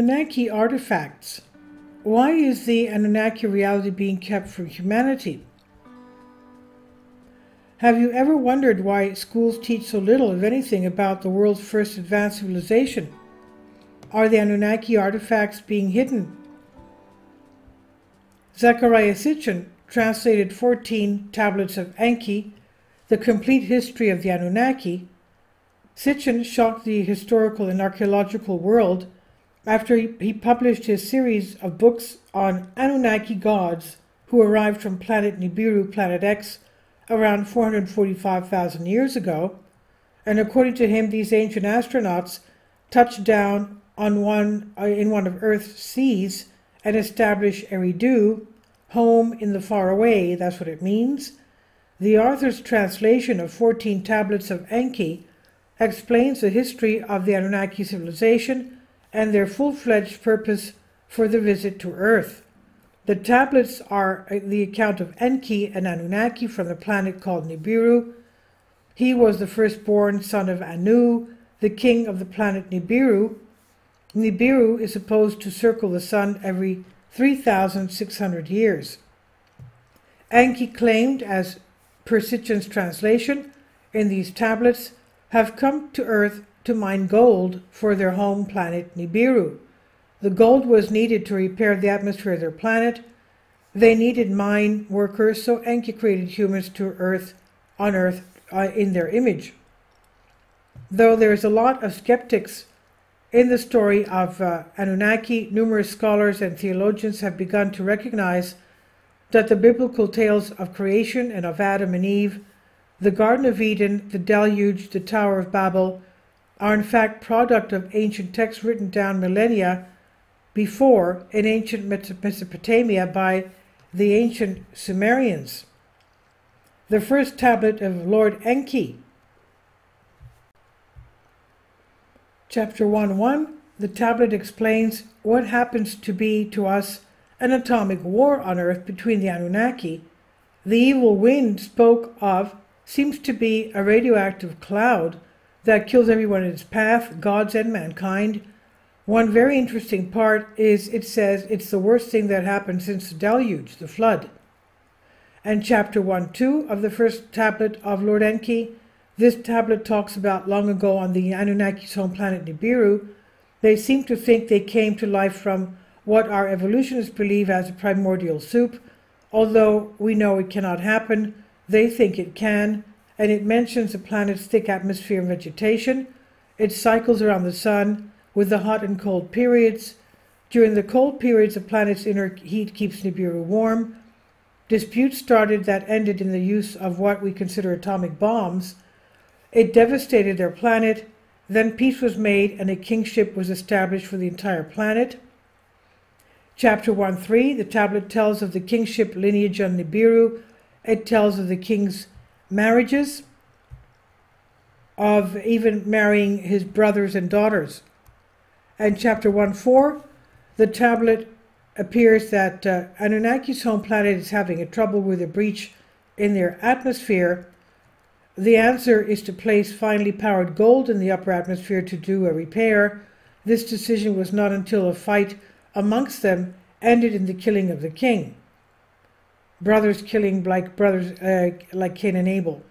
Anunnaki artifacts. Why is the Anunnaki reality being kept from humanity? Have you ever wondered why schools teach so little, if anything, about the world's first advanced civilization? Are the Anunnaki artifacts being hidden? Zecharia Sitchin translated 14 tablets of Enki, the complete history of the Anunnaki. Sitchin shocked the historical and archaeological world after he published his series of books on Anunnaki gods who arrived from planet Nibiru, planet X, around 445,000 years ago. And according to him, these ancient astronauts touched down on one uh, in one of Earth's seas and established Eridu, home in the far away. That's what it means. The author's translation of 14 tablets of Enki explains the history of the Anunnaki civilization and their full fledged purpose for the visit to Earth. The tablets are the account of Enki, an Anunnaki from the planet called Nibiru. He was the firstborn son of Anu, the king of the planet Nibiru. Nibiru is supposed to circle the sun every 3,600 years. Enki claimed, as per Sitchin's translation, in these tablets, have come to Earth to mine gold for their home planet Nibiru. The gold was needed to repair the atmosphere of their planet. They needed mine workers, so Enki created humans to Earth on Earth uh, in their image. Though there is a lot of skeptics in the story of uh, Anunnaki, numerous scholars and theologians have begun to recognize that the biblical tales of creation and of Adam and Eve, the Garden of Eden, the Deluge, the Tower of Babel, are in fact product of ancient texts written down millennia before in ancient Mesopotamia by the ancient Sumerians. The first tablet of Lord Enki. Chapter 1 1 The tablet explains what happens to be to us an atomic war on Earth between the Anunnaki. The evil wind spoke of seems to be a radioactive cloud that kills everyone in its path, gods and mankind. One very interesting part is it says it's the worst thing that happened since the deluge, the flood. And chapter 1 2 of the first tablet of Lord Enki, this tablet talks about long ago on the Anunnaki's home planet Nibiru. They seem to think they came to life from what our evolutionists believe as a primordial soup. Although we know it cannot happen, they think it can and it mentions the planet's thick atmosphere and vegetation. It cycles around the sun with the hot and cold periods. During the cold periods, the planet's inner heat keeps Nibiru warm. Disputes started that ended in the use of what we consider atomic bombs. It devastated their planet. Then peace was made and a kingship was established for the entire planet. Chapter 1 3, the tablet tells of the kingship lineage on Nibiru. It tells of the king's marriages, of even marrying his brothers and daughters. And chapter 1 4, the tablet appears that uh, Anunnaki's home planet is having a trouble with a breach in their atmosphere. The answer is to place finely powered gold in the upper atmosphere to do a repair. This decision was not until a fight amongst them ended in the killing of the king brothers killing like brothers uh, like Cain and Abel.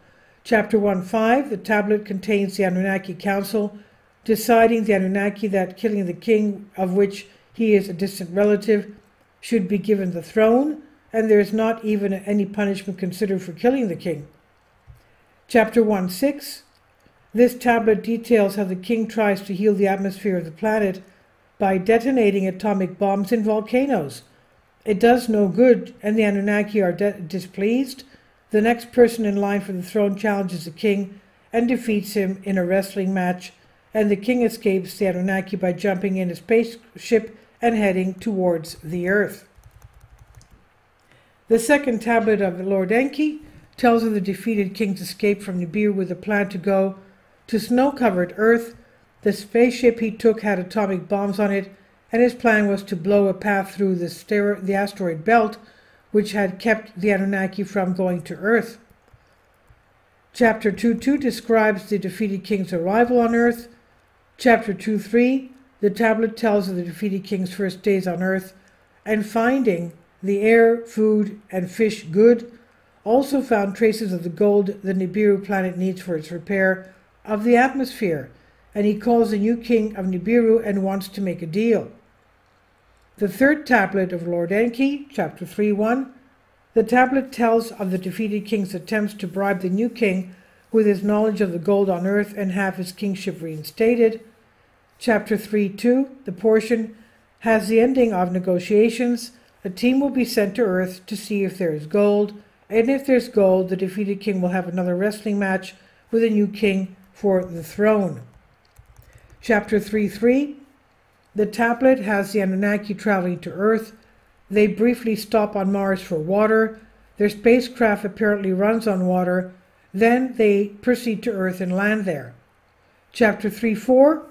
Chapter 1 5, the tablet contains the Anunnaki Council deciding the Anunnaki that killing the king, of which he is a distant relative, should be given the throne, and there is not even any punishment considered for killing the king. Chapter 1 6, this tablet details how the king tries to heal the atmosphere of the planet by detonating atomic bombs in volcanoes it does no good, and the Anunnaki are displeased. The next person in line for the throne challenges the king and defeats him in a wrestling match, and the king escapes the Anunnaki by jumping in a spaceship and heading towards the earth. The second tablet of Lord Enki tells of the defeated king's escape from Nibiru with a plan to go to snow covered Earth. The spaceship he took had atomic bombs on it and his plan was to blow a path through the, the asteroid belt, which had kept the Anunnaki from going to Earth. Chapter 2 2 describes the defeated king's arrival on Earth. Chapter 2 3 the tablet tells of the defeated king's first days on earth and finding the air, food, and fish good, also found traces of the gold the Nibiru planet needs for its repair of the atmosphere, and he calls the new king of Nibiru and wants to make a deal. The third tablet of Lord Enki, chapter 3 1, the tablet tells of the defeated king's attempts to bribe the new king with his knowledge of the gold on earth and have his kingship reinstated. Chapter 3 2, the portion has the ending of negotiations. A team will be sent to Earth to see if there is gold, and if there's gold, the defeated king will have another wrestling match with a new king for the throne. Chapter 3 3, the tablet has the Anunnaki traveling to Earth. They briefly stop on Mars for water. Their spacecraft apparently runs on water. Then they proceed to Earth and land there. Chapter 3 4,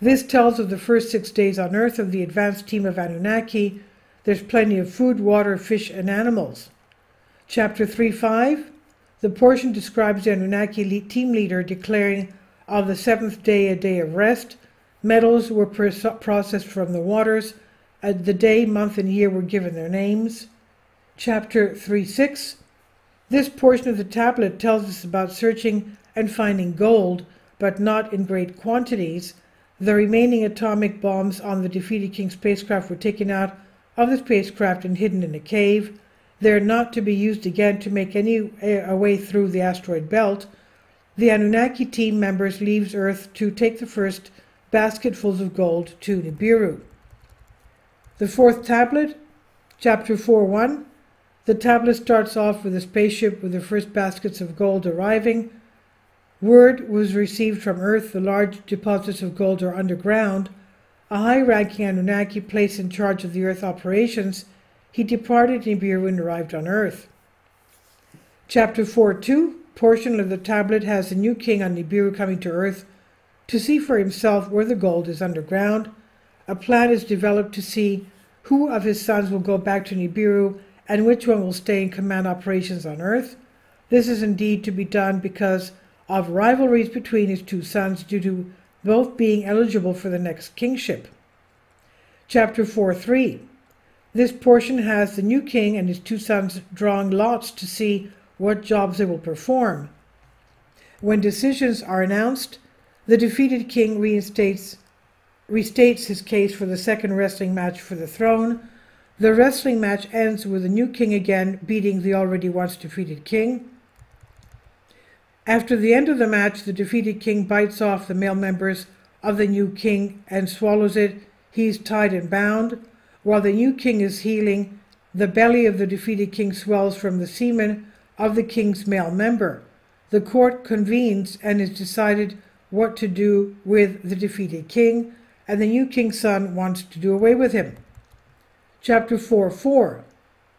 this tells of the first six days on Earth of the advanced team of Anunnaki. There's plenty of food, water, fish, and animals. Chapter 3 5. The portion describes the Anunnaki team leader declaring of the seventh day a day of rest. Metals were processed from the waters. Uh, the day, month, and year were given their names. Chapter 3 6. This portion of the tablet tells us about searching and finding gold, but not in great quantities. The remaining atomic bombs on the defeated King spacecraft were taken out of the spacecraft and hidden in a cave. They are not to be used again to make any a way through the asteroid belt. The Anunnaki team members leaves Earth to take the first basketfuls of gold to Nibiru. The fourth tablet, chapter 4.1, the tablet starts off with a spaceship with the first baskets of gold arriving. Word was received from Earth the large deposits of gold are underground. A high ranking Anunnaki placed in charge of the Earth operations, he departed Nibiru and arrived on Earth. Chapter 4 2 portion of the tablet has the new king on Nibiru coming to Earth to see for himself where the gold is underground. A plan is developed to see who of his sons will go back to Nibiru and which one will stay in command operations on Earth. This is indeed to be done because of rivalries between his two sons due to both being eligible for the next kingship. Chapter 4 3. This portion has the new king and his two sons drawing lots to see what jobs they will perform. When decisions are announced, the defeated king reinstates, restates his case for the second wrestling match for the throne. The wrestling match ends with the new king again beating the already once defeated king. After the end of the match, the defeated king bites off the male members of the new king and swallows it. He's tied and bound. While the new king is healing, the belly of the defeated king swells from the semen of the king's male member. The court convenes and is decided what to do with the defeated king, and the new king's son wants to do away with him. Chapter 4 4.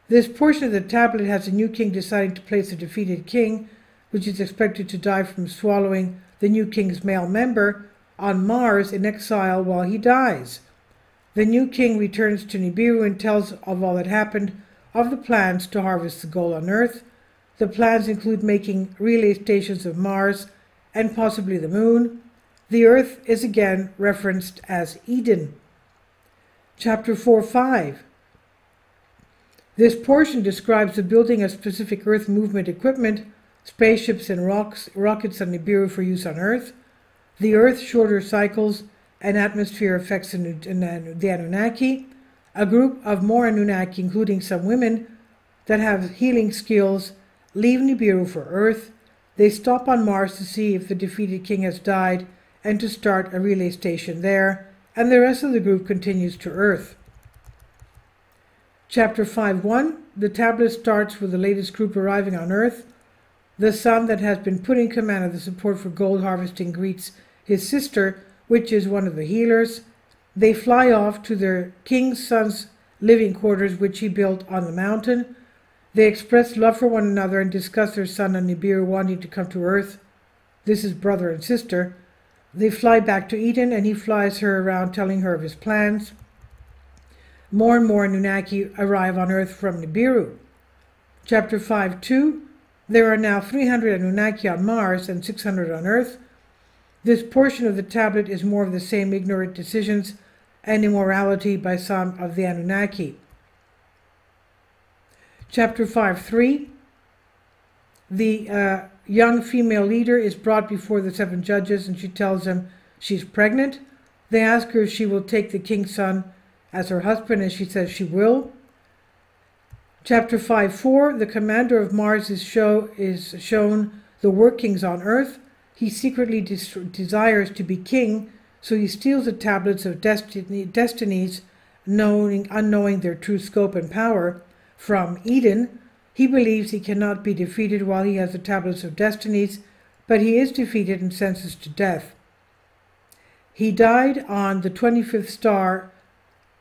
This portion of the tablet has the new king deciding to place the defeated king which is expected to die from swallowing the new king's male member, on Mars in exile while he dies. The new king returns to Nibiru and tells of all that happened, of the plans to harvest the gold on Earth. The plans include making relay stations of Mars and possibly the moon. The Earth is again referenced as Eden. Chapter 4 5 This portion describes the building of specific Earth movement equipment spaceships and rocks, rockets on Nibiru for use on Earth, the Earth shorter cycles and atmosphere effects in the Anunnaki, a group of more Anunnaki, including some women that have healing skills, leave Nibiru for Earth. They stop on Mars to see if the defeated king has died and to start a relay station there, and the rest of the group continues to Earth. Chapter 5 1 The tablet starts with the latest group arriving on Earth the son that has been put in command of the support for gold harvesting greets his sister, which is one of the healers. They fly off to their king's son's living quarters, which he built on the mountain. They express love for one another and discuss their son and Nibiru wanting to come to Earth. This is brother and sister. They fly back to Eden, and he flies her around, telling her of his plans. More and more Anunnaki arrive on Earth from Nibiru. Chapter 5 2 there are now 300 Anunnaki on Mars and 600 on Earth. This portion of the tablet is more of the same ignorant decisions and immorality by some of the Anunnaki. Chapter 5 3 The uh, young female leader is brought before the seven judges and she tells them she's pregnant. They ask her if she will take the king's son as her husband, and she says she will. Chapter 5 4 The commander of Mars is, show, is shown the workings on earth. He secretly des- desires to be king, so he steals the tablets of destiny, destinies, knowing, unknowing their true scope and power, from Eden. He believes he cannot be defeated while he has the tablets of destinies, but he is defeated and sentenced to death. He died on the 25th star,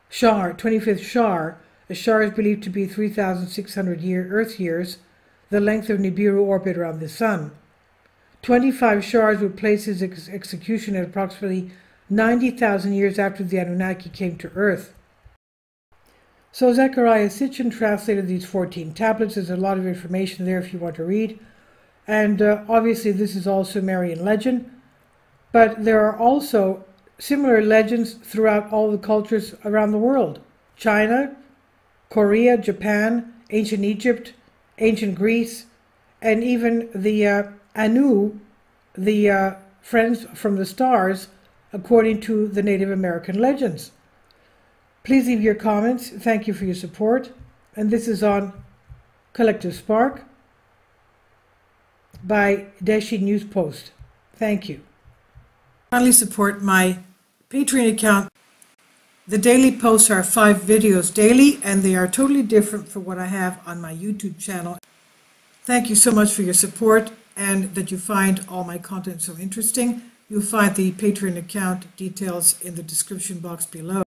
Shar, 25th Shar. A Shar is believed to be 3,600 year Earth years, the length of Nibiru orbit around the Sun. 25 Shars would place his ex- execution at approximately 90,000 years after the Anunnaki came to Earth. So Zecharia Sitchin translated these 14 tablets. There's a lot of information there if you want to read. And uh, obviously, this is all Sumerian legend. But there are also similar legends throughout all the cultures around the world China, Korea, Japan, ancient Egypt, ancient Greece, and even the uh, Anu, the uh, friends from the stars, according to the Native American legends. Please leave your comments. Thank you for your support. And this is on Collective Spark by Deshi News Post. Thank you. Finally, support my Patreon account. The daily posts are five videos daily, and they are totally different from what I have on my YouTube channel. Thank you so much for your support and that you find all my content so interesting. You'll find the Patreon account details in the description box below.